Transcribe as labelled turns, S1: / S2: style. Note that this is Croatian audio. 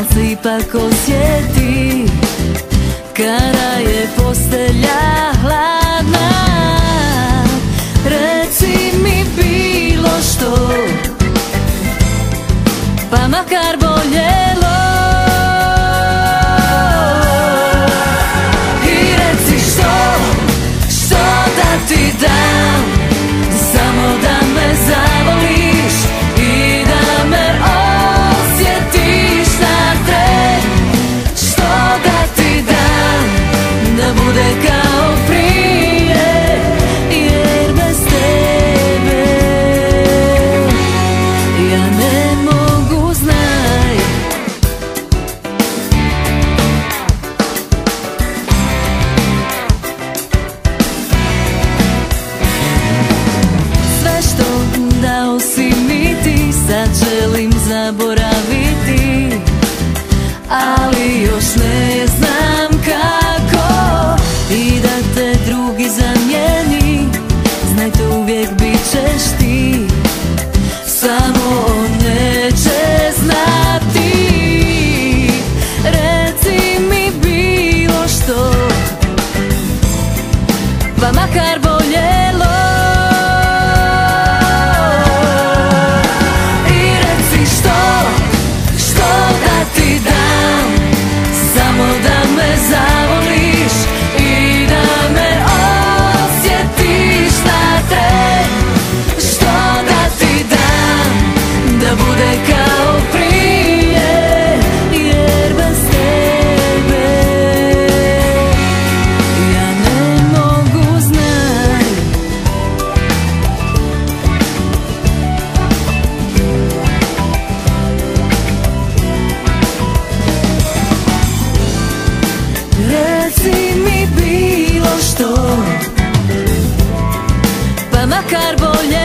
S1: Al se ipak osjeti Kada je postelja hladna. Reci mi bilo što Pa makar boljelo ali još ne znam kako I da te drugi zamijeni, znaj to uvijek bit ćeš ti. Samo on neće znati. Reci mi bilo što. Pa makar makar bolje.